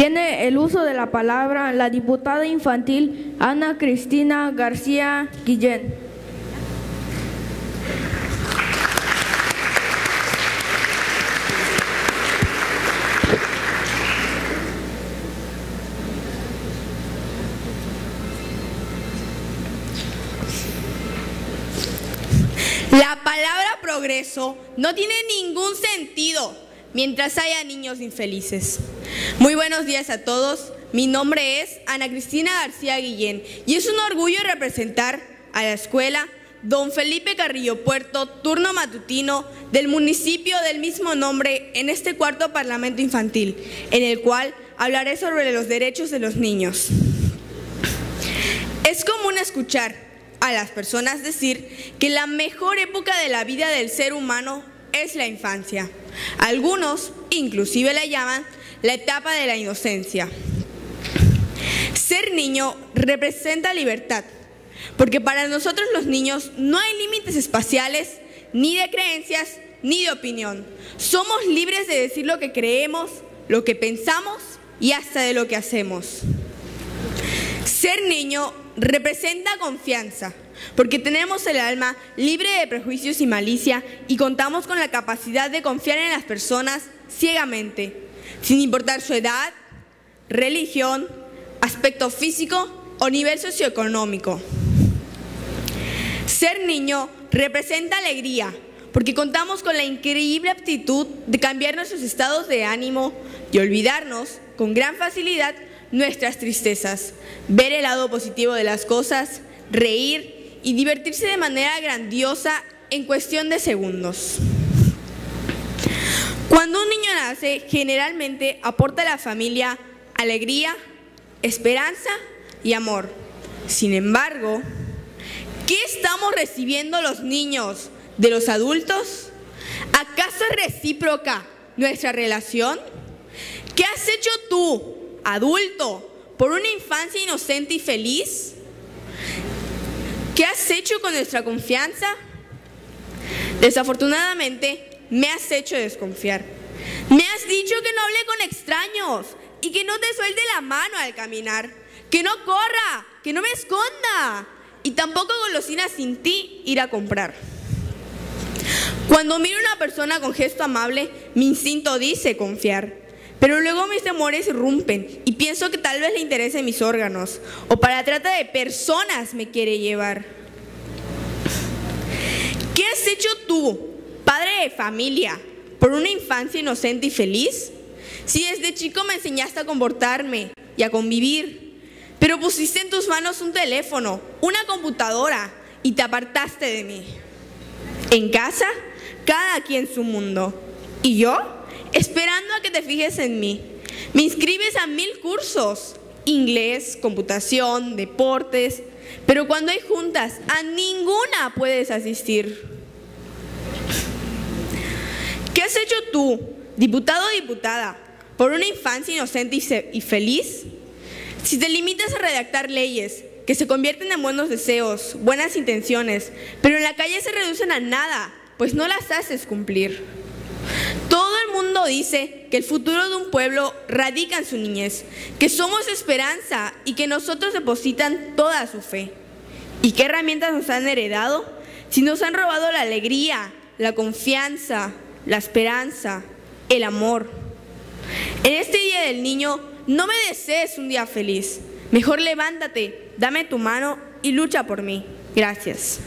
Tiene el uso de la palabra la diputada infantil Ana Cristina García Guillén. La palabra progreso no tiene ningún sentido mientras haya niños infelices. Muy buenos días a todos. Mi nombre es Ana Cristina García Guillén y es un orgullo representar a la escuela Don Felipe Carrillo Puerto, turno matutino del municipio del mismo nombre en este cuarto Parlamento Infantil, en el cual hablaré sobre los derechos de los niños. Es común escuchar a las personas decir que la mejor época de la vida del ser humano es la infancia. Algunos inclusive la llaman la etapa de la inocencia. Ser niño representa libertad, porque para nosotros los niños no hay límites espaciales, ni de creencias, ni de opinión. Somos libres de decir lo que creemos, lo que pensamos y hasta de lo que hacemos. Ser niño representa confianza, porque tenemos el alma libre de prejuicios y malicia y contamos con la capacidad de confiar en las personas ciegamente, sin importar su edad, religión, aspecto físico o nivel socioeconómico. Ser niño representa alegría, porque contamos con la increíble aptitud de cambiar nuestros estados de ánimo y olvidarnos con gran facilidad nuestras tristezas, ver el lado positivo de las cosas, reír y divertirse de manera grandiosa en cuestión de segundos. Cuando un niño nace, generalmente aporta a la familia alegría, esperanza y amor. Sin embargo, ¿qué estamos recibiendo los niños de los adultos? ¿Acaso es recíproca nuestra relación? ¿Qué has hecho tú, adulto, por una infancia inocente y feliz? ¿Qué has hecho con nuestra confianza? Desafortunadamente, me has hecho desconfiar. Me has dicho que no hable con extraños y que no te suelte la mano al caminar, que no corra, que no me esconda y tampoco golosinas sin ti ir a comprar. Cuando miro a una persona con gesto amable, mi instinto dice confiar. Pero luego mis temores irrumpen y pienso que tal vez le interesen mis órganos o para trata de personas me quiere llevar. ¿Qué has hecho tú, padre de familia, por una infancia inocente y feliz? Si desde chico me enseñaste a comportarme y a convivir, pero pusiste en tus manos un teléfono, una computadora y te apartaste de mí. En casa, cada quien su mundo. ¿Y yo? Esperando a que te fijes en mí. Me inscribes a mil cursos, inglés, computación, deportes, pero cuando hay juntas, a ninguna puedes asistir. ¿Qué has hecho tú, diputado o diputada, por una infancia inocente y, feliz? Si te limitas a redactar leyes que se convierten en buenos deseos, buenas intenciones, pero en la calle se reducen a nada, pues no las haces cumplir. Dice que el futuro de un pueblo radica en su niñez, que somos esperanza y que nosotros depositan toda su fe. ¿Y qué herramientas nos han heredado? Si nos han robado la alegría, la confianza, la esperanza, el amor. En este día del niño, no me desees un día feliz. Mejor levántate, dame tu mano y lucha por mí. Gracias.